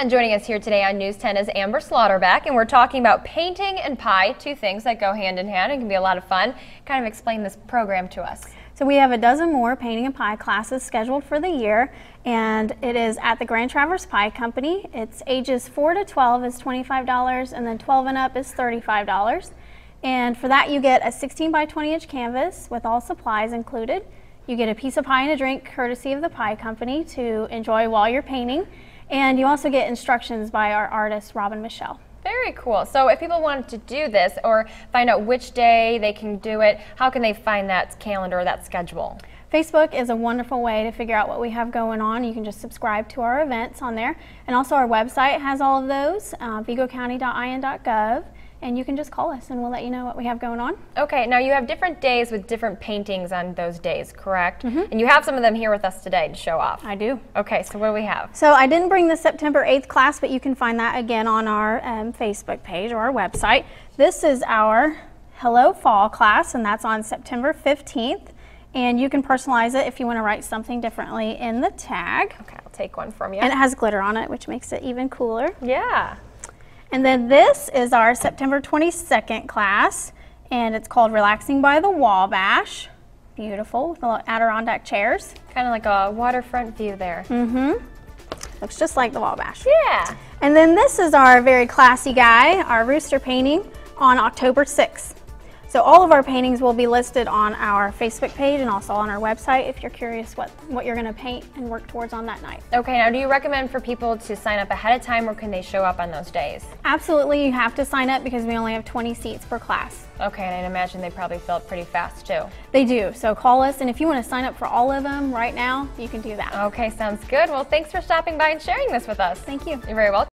And joining us here today on News 10 is Amber Slaughterback, and we're talking about painting and pie, two things that go hand in hand and can be a lot of fun. Kind of explain this program to us. So we have a dozen more painting and pie classes scheduled for the year, and it is at the Grand Traverse Pie Company. It's ages 4 to 12 is $25, and then 12 and up is $35. And for that, you get a 16 by 20 inch canvas with all supplies included. You get a piece of pie and a drink courtesy of the pie company to enjoy while you're painting. And you also get instructions by our artist, Robin Michelle. Very cool. So if people wanted to do this or find out which day they can do it, how can they find that calendar or that schedule? Facebook is a wonderful way to figure out what we have going on. You can just subscribe to our events on there. And also our website has all of those, uh, vigocounty.in.gov and you can just call us and we'll let you know what we have going on. Okay, now you have different days with different paintings on those days, correct? Mm -hmm. And you have some of them here with us today to show off. I do. Okay, so what do we have? So I didn't bring the September 8th class, but you can find that again on our um, Facebook page or our website. This is our Hello Fall class, and that's on September 15th. And you can personalize it if you want to write something differently in the tag. Okay, I'll take one from you. And it has glitter on it, which makes it even cooler. Yeah. And then this is our September 22nd class, and it's called Relaxing by the Wabash. Beautiful, with the Adirondack chairs. Kind of like a waterfront view there. Mm-hmm. Looks just like the Wabash. Yeah. And then this is our very classy guy, our rooster painting on October 6th. So all of our paintings will be listed on our Facebook page and also on our website if you're curious what, what you're going to paint and work towards on that night. Okay, now do you recommend for people to sign up ahead of time or can they show up on those days? Absolutely, you have to sign up because we only have 20 seats per class. Okay, and I'd imagine they probably fill up pretty fast too. They do, so call us and if you want to sign up for all of them right now, you can do that. Okay, sounds good. Well, thanks for stopping by and sharing this with us. Thank you. You're very welcome.